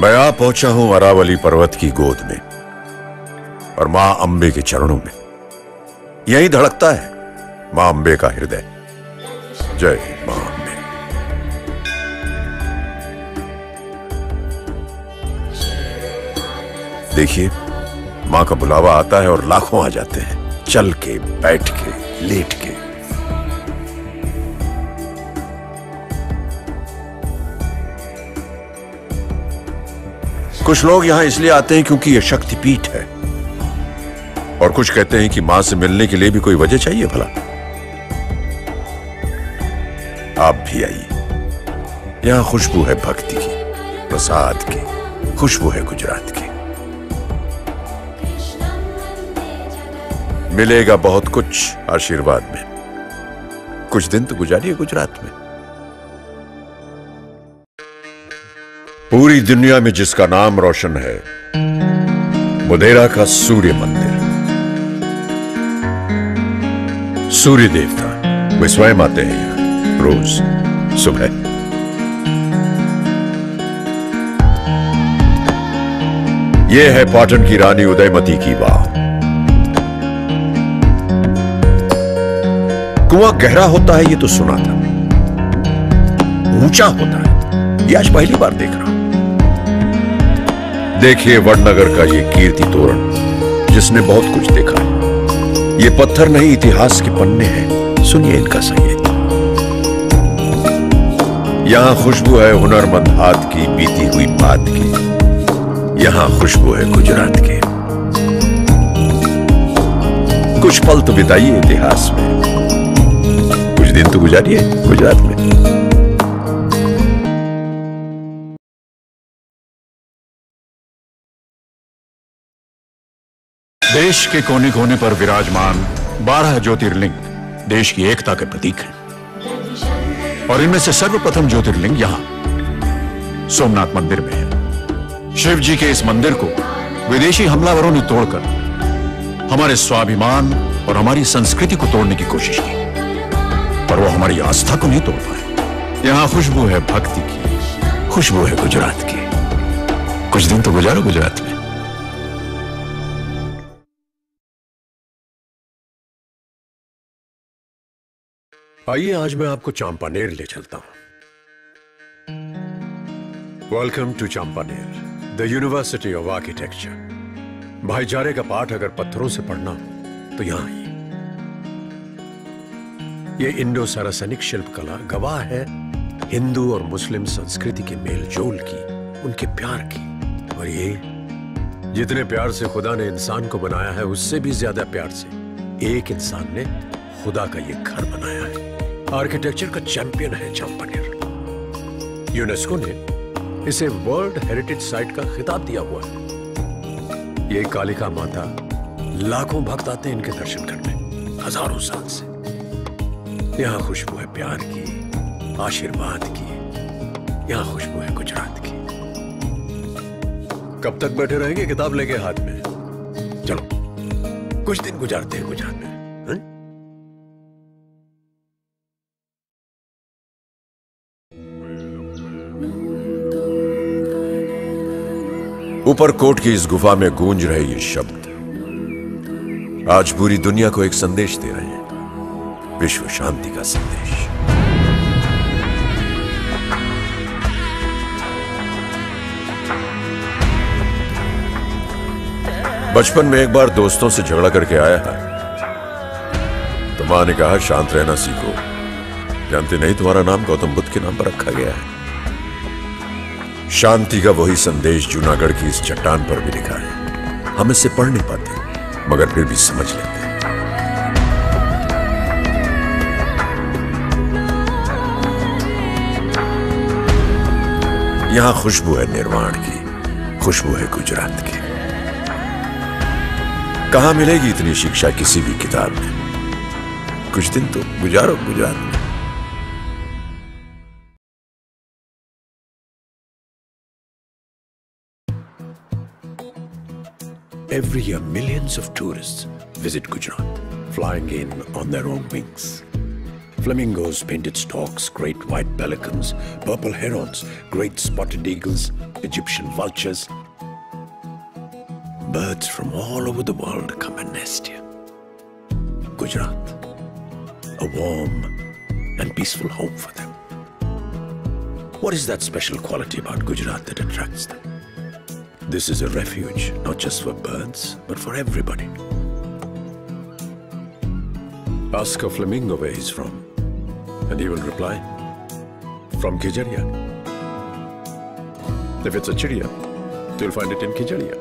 मैं आ पहुँचा हूँ अरावली पर्वत की गोद में और माँ अंबे के चरणों में। यही धड़कता है माँ अंबे का हृदय। जय माँ अंबे देखिए, माँ का बुलावा आता है और लाखों आ जाते हैं। चल के, बैठ के, लेट के। कुछ लोग यहाँ इसलिए आते हैं क्योंकि यह शक्तिपीठ है। और कुछ कहते हैं कि माँ से मिलने के लिए भी कोई वजह चाहिए भला। आप भी आइए। यहाँ खुशबू है भक्ति की, प्रसाद की, खुशबू है गुजरात की। मिलेगा बहुत कुछ आशीर्वाद में। कुछ दिन तो गुजारिए गुजरात में। पूरी दुनिया में जिसका नाम रोशन है, मुदेरा का सूर्य मंदिर। सूर्य देवता, वे स्वयं आते हैं यहाँ, रोज, सुबह। यह है पाटन की रानी उदयमती की वाह कुआँ गहरा होता है, ये तो सुना था। ऊँचा होता है। ये आज पहली बार देख रहा हूँ। देखिए वडनगर का ये कीर्ति तोरण, जिसने बहुत कुछ देखा। ये पत्थर नहीं, इतिहास के पन्ने हैं। सुनिए इनका संगीत। यहाँ खुशबू है हुनरमंद हाथ की, बीती हुई बात की। यहाँ खुशबू है गुजरात की। कुछ पल तो बिताइए इतिहास में। कुछ दिन तो गुजारिए गुजरात में। देश के कोने कोने पर विराजमान बारह ज्योतिर्लिंग देश की एकता के प्रतीक हैं। और इनमें से सर्वप्रथम ज्योतिर्लिंग यहाँ, सोमनाथ मंदिर में है। शिव जी के इस मंदिर को विदेशी हमलावरों ने तोड़कर हमारे स्वाभिमान और हमारी संस्कृति को तोड़ने की कोशिश की। पर वो हमारी आस्था को नहीं तोड़ पाए। यहाँ खुशबू है भक्ति की, खुशबू है गुजरात की। कुछ दिन तो गुजारो गुजरात में। आइए, आज मैं आपको चांपानेर ले चलता हूँ। Welcome to Champaner the university of architecture भाईचारे का पाठ अगर पत्थरों से पढ़ना हो तो यहाँ आइए। ये इंडो सारासनिक शिल्पकला गवाह है, हिंदू और मुस्लिम संस्कृति के मेल जोल की, उनके प्यार की। और ये, जितने प्यार से खुदा ने इंसान को बनाया है, उससे भी ज़्यादा प्यार से एक इंसान ने खुदा का ये घर बनाया है। आर्किटेक्चर का चैंपियन है चांपानेर यूनेस्को ने इसे वर्ल्ड हेरिटेज साइट का खिताब दिया हुआ है। ये कालिका माता लाखों भक्त आते हैं इनके दर्शन करने, हज़ारों साल से। यहाँ खुशबू है प्यार की, आशीर्वाद की, यहाँ खुशबू है गुजरात की। कब तक बैठे रहेंगे किताब लेके हाथ में? चलो, कुछ दिन गुजारते हैं गुजरात में। कोट की इस गुफा में गूंज रहे ये शब्द। आज पूरी दुनिया को एक संदेश दे रहे हैं। विश्व शांति का संदेश। बचपन में एक बार दोस्तों से झगड़ा करके आया है तो माँ ने कहा, शांत रहना सीखो। जानते नहीं तुम्हारा नाम गौतम बुद्ध के नाम पर रखा गया है। शांति का वही संदेश जूनागढ़ की इस चट्टान पर भी लिखा है। हम इसे पढ़ नहीं पाते, मगर फिर भी समझ लेते हैं। यहाँ खुशबू है निर्वाण की, खुशबू है गुजरात की। कहाँ मिलेगी इतनी शिक्षा किसी भी किताब में? कुछ दिन तो गुजारो Gujarat Every year, millions of tourists visit Gujarat, flying in on their own wings. Flamingos, painted storks, great white pelicans, purple herons, great spotted eagles, Egyptian vultures. Birds from all over the world come and nest here. Gujarat, a warm and peaceful home for them. What is that special quality about Gujarat that attracts them? This is a refuge, not just for birds, but for everybody. Ask a flamingo where he's from, and he will reply, from Kijaria. If it's a chidiya, you'll find it in Kijaria.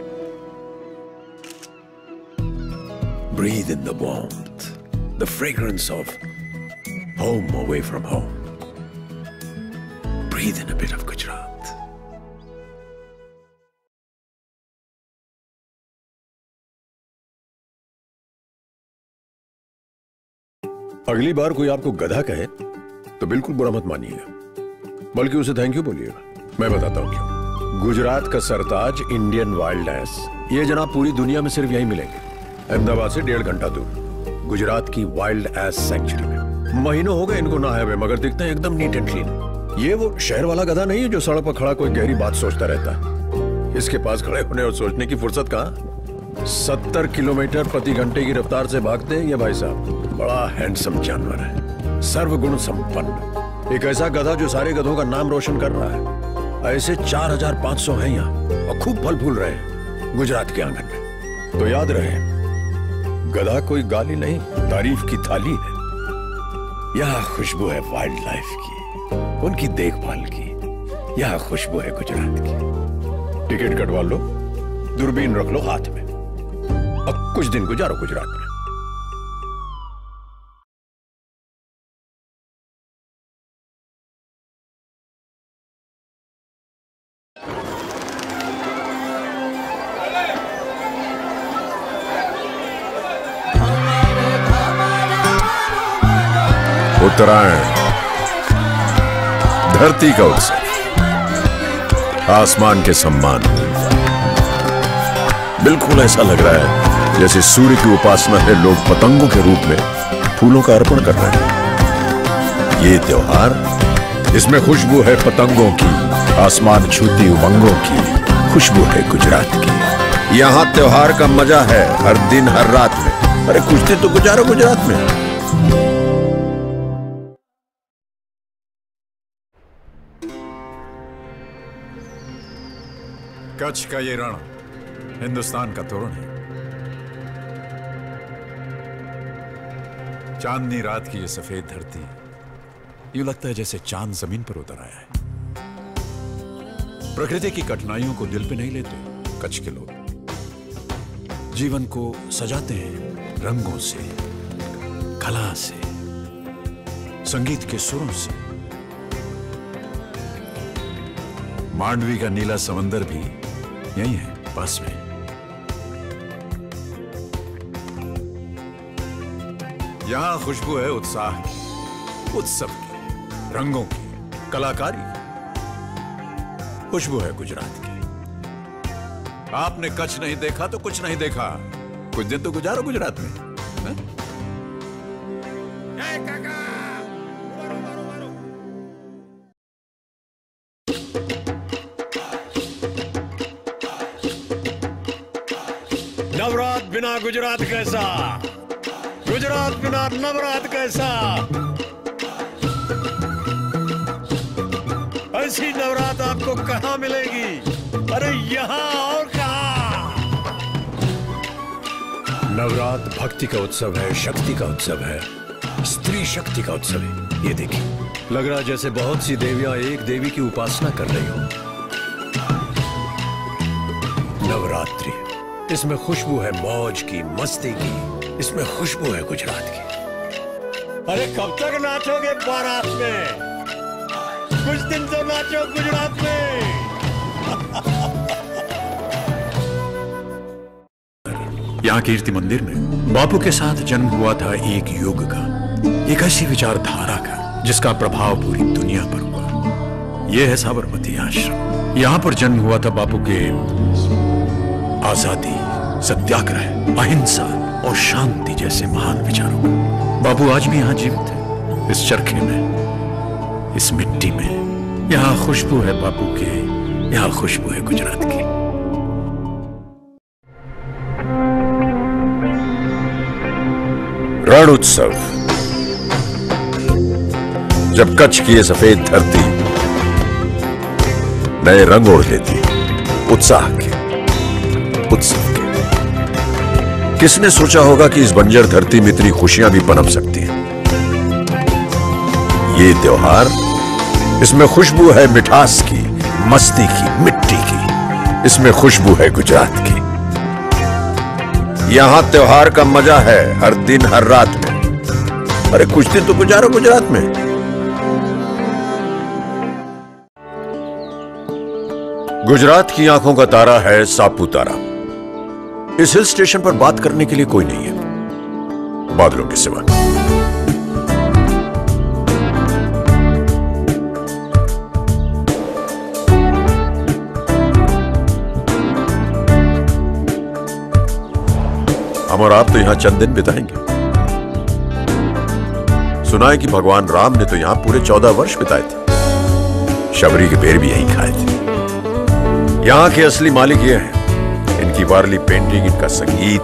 Breathe in the warmth, the fragrance of home away from home. Breathe in a bit of Gujarat. अगली बार कोई आपको गधा कहे तो बिल्कुल बुरा मत मानिएगा। बल्कि उसे थैंक यू बोलिएगा। मैं बताता हूँ क्यों। गुजरात का सरताज इंडियन वाइल्ड एस ये जनाब पूरी दुनिया में सिर्फ़ यही मिलेंगे। अहमदाबाद से डेढ़ घंटा दूर। गुजरात की वाइल्ड एस सेंचुरी में। महीनों हो गए इनको नहाए हुए, मगर दिखते हैं एकदम नीट एंड क्लीन ये वो शहर वाला गधा नहीं है जो सड़क पर खड़ा कोई गहरी बात सोचता रहता है। इसके पास खड़े होने और सोचने की फुर्सत कहा? सत्तर किलोमीटर प्रति घंटे की रफ्तार से भागते हैं ये भाई साहब। बड़ा हैंडसम जानवर है। सर्वगुण संपन्न। एक ऐसा गधा जो सारे गधों का नाम रोशन कर रहा है। ऐसे चार हज़ार पाँच सौ है यहाँ और खूब फल फूल रहे हैं गुजरात के आँगन में। तो याद रहे, गधा कोई गाली नहीं, तारीफ़ की थाली है। यह खुशबू है वाइल्ड लाइफ की, उनकी देखभाल की। यह खुशबू है गुजरात की। टिकट कटवा लो, दूरबीन रख लो हाथ में। कुछ दिन गुजारो गुजरात में। उत्तरायण, धरती का उत्सव, आसमान के सम्मान। बिल्कुल ऐसा लग रहा है जैसे सूर्य की उपासना है लोग पतंगों के रूप में फूलों का अर्पण कर रहे हैं। ये त्योहार, इसमें खुशबू है पतंगों की, आसमान छूती उमंगों की, खुशबू है गुजरात की। यहाँ त्योहार का मज़ा है हर दिन, हर रात में। अरे कुछ दिन तो गुजारो गुजरात में। कच्छ का ये रण हिंदुस्तान का तोरण है। चांदनी रात की ये सफ़ेद धरती, यूँ लगता है जैसे चाँद ज़मीन पर उतर आया है। प्रकृति की कठिनाइयों को दिल पे नहीं लेते कच्छ के लोग। जीवन को सजाते हैं रंगों से, कला से, संगीत के सुरों से। मांडवी का नीला समंदर भी यही है, पास में। यहाँ खुशबू है उत्साह की उत्सव की रंगों की कलाकारी की। खुशबू है गुजरात की। आपने कच्छ नहीं देखा तो कुछ नहीं देखा। कुछ दिन तो गुजारो गुजरात में हैं? नवरात बिना गुजरात कैसा? गुजरात बिना नवरात कैसा? ऐसी नवरात आपको कहाँ मिलेगी? अरे यहाँ और कहा? नवरात भक्ति का उत्सव है, शक्ति का उत्सव है, स्त्री शक्ति का उत्सव है। ये देखिए। लग रहा जैसे बहुत सी देवियाँ एक देवी की उपासना कर रही हो। इसमें खुशबू है मौज की, मस्ती की। इसमें खुशबू है गुजरात की। अरे कब तक नाचोगे बारात में? कुछ दिन तो नाचो गुजरात में। यहाँ कीर्ति मंदिर में बापू के साथ जन्म हुआ था एक युग का। एक ऐसी विचारधारा का, जिसका प्रभाव पूरी दुनिया पर हुआ। यह है साबरमती आश्रम। यहाँ पर जन्म हुआ था बापू के आज़ादी, सत्याग्रह, अहिंसा और शांति जैसे महान विचारों का। बापू आज भी यहाँ जीवित है। इस चरखे में, इस मिट्टी में, यहाँ खुशबू है बाबू के, यहाँ खुशबू है गुजरात की। रण उत्सव जब कच्छ की ये सफ़ेद धरती नए रंग ओढ़ लेती उत्साह के। उत्सव। के किसने सोचा होगा कि इस बंजर धरती में इतनी खुशियाँ भी पनप सकती हैं? ये त्योहार, इसमें खुशबू है मिठास की, मस्ती की, मिट्टी की। इसमें खुशबू है गुजरात की। यहाँ त्योहार का मज़ा है हर दिन, हर रात में। अरे, कुछ दिन तो गुजारो गुजरात में। गुजरात की आँखों का तारा है सापूतारा इस हिल स्टेशन पर बात करने के लिए कोई नहीं है। बादलों के सिवा। हम और आप तो यहाँ चंद दिन बिताएँगे। सुना है कि भगवान राम ने तो यहाँ पूरे चौदह वर्ष बिताए थे। शबरी के पेड़ भी यहीं खाए थे। यहाँ के असली मालिक ये हैं। इनकी वारली पेंटिंग, इनका संगीत,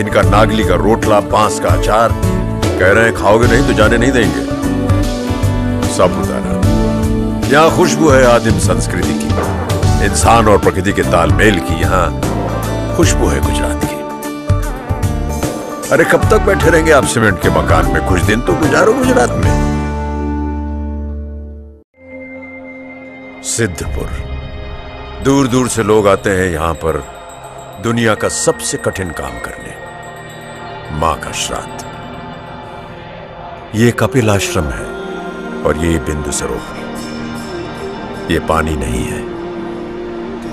इनका नागली का रोटला, बाँस का अचार। कह रहे हैं, खाओगे नहीं तो जाने नहीं देंगे। सापुतारा यहाँ खुशबू है आदिम संस्कृति की। इंसान और प्रकृति के तालमेल की यहाँ खुशबू है गुजरात की। अरे, कब तक बैठे रहेंगे आप सीमेंट के मकान में? कुछ दिन तो गुजारो गुजरात में। सिद्धपुर। दूर दूर से लोग आते हैं यहाँ पर दुनिया का सबसे कठिन काम करने। माँ का श्राद्ध। ये कपिल आश्रम है और ये बिंदु सरोवर ये पानी नहीं है।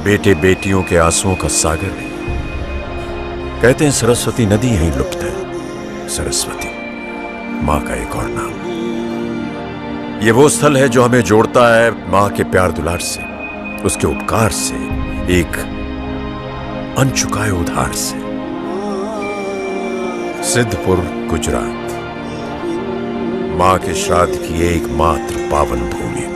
बेटे बेटियों के आंसुओं का सागर है। कहते हैं सरस्वती नदी यहीं लुप्त है। सरस्वती, माँ का एक और नाम। ये वो स्थल है जो हमें जोड़ता है माँ के प्यार दुलार से। उसके उपकार से, एक अनचुकाए उधार से। सिद्धपुर, गुजरात। माँ के श्राद्ध की एकमात्र पावन भूमि।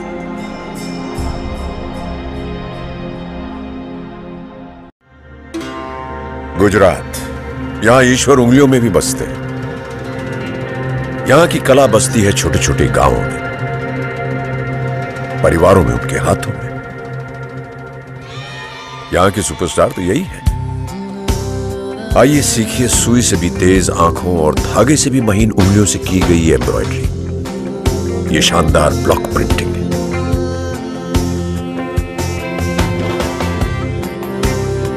गुजरात, यहाँ ईश्वर उंगलियों में भी बसते हैं। यहाँ की कला बसती है छोटे छोटे गाँवों में, परिवारों में उनके हाथों में। यहाँ की सुपरस्टार तो यही है। आइए सीखिए सुई से भी तेज आँखों और धागे से भी महीन उंगलियों से की गई एम्ब्रॉयडरी ये शानदार ब्लॉक प्रिंटिंग है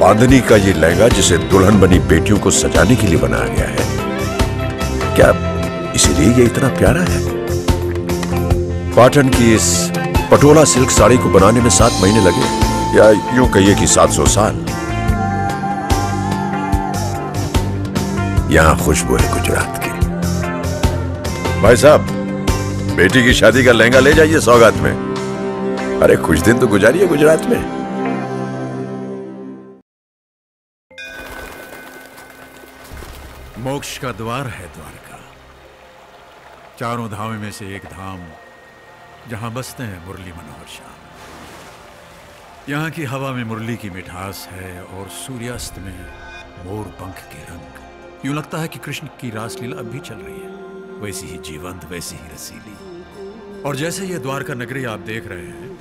बांधनी का ये लहंगा जिसे दुल्हन बनी बेटियों को सजाने के लिए बनाया गया है, क्या इसीलिए ये इतना प्यारा है? पाटन की इस पटोला सिल्क साड़ी को बनाने में सात महीने लगे। या यूँ कहिए कि सात सौ साल। यहाँ खुशबू है गुजरात की। भाई साहब, बेटी की शादी का लहंगा ले जाइए सौगात में। अरे कुछ दिन तो गुजारिए गुजरात में। मोक्ष का द्वार है द्वारका। चारों धामों में से एक धाम, जहाँ बसते हैं मुरली मनोहर श्याम यहाँ की हवा में मुरली की मिठास है और सूर्यास्त में मोर पंख के रंग। यूँ लगता है कि कृष्ण की रासलीला अब भी चल रही है। वैसी ही जीवंत, वैसी ही रसीली। और जैसे ये द्वारका नगरी आप देख रहे हैं,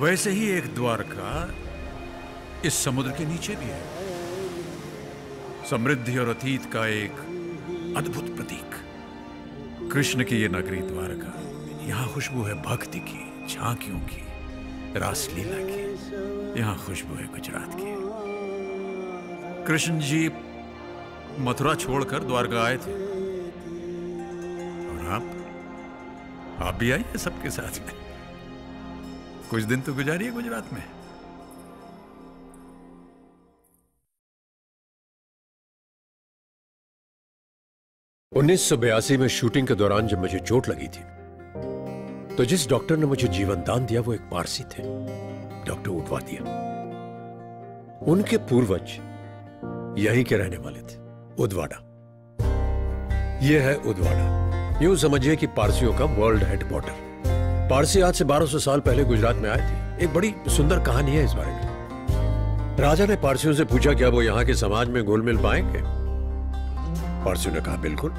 वैसे ही एक द्वारका इस समुद्र के नीचे भी है। समृद्धि और अतीत का एक अद्भुत प्रतीक। कृष्ण की ये नगरी द्वारका, यहाँ खुशबू है भक्ति की, झांकियों की। रासलीला की। यहाँ खुशबू है गुजरात की। कृष्ण जी मथुरा छोड़कर द्वारका आए थे। और आप? आप भी आइए सबके साथ में? कुछ दिन तो गुजारिए गुजरात में। उन्नीस सौ बयासी में शूटिंग के दौरान जब मुझे चोट लगी थी तो जिस डॉक्टर ने मुझे जीवन दान दिया, वो एक पारसी थे, डॉक्टर उडवादिया। उनके पूर्वज यहीं के रहने वाले थे उदवाड़ा ये है उदवाड़ा यूँ समझिए कि पारसियों का वर्ल्ड हेडक्वार्टर। पारसी आज से 1200 साल पहले गुजरात में आए थे। एक बड़ी सुंदर कहानी है इस बारे में। राजा ने पारसियों से पूछा, क्या वो यहाँ के समाज में घुल मिल पाएँगे? पारसियों ने कहा, बिल्कुल।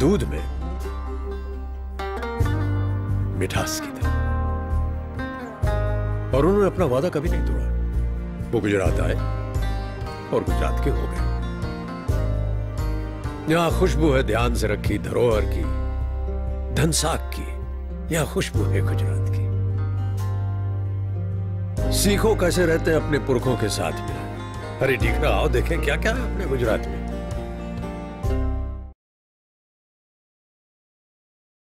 दूध में मिठास की तरह। और उन्होंने अपना वादा कभी नहीं तोड़ा। वो गुजरात आए और गुजरात के हो गए। यहाँ खुशबू है ध्यान से रखी, धरोहर की धनसाक की। यहाँ खुशबू है गुजरात की। सीखो कैसे रहते हैं अपने पुरखों के साथ में। अरे, ठीक आओ देखें क्या क्या है अपने गुजरात में।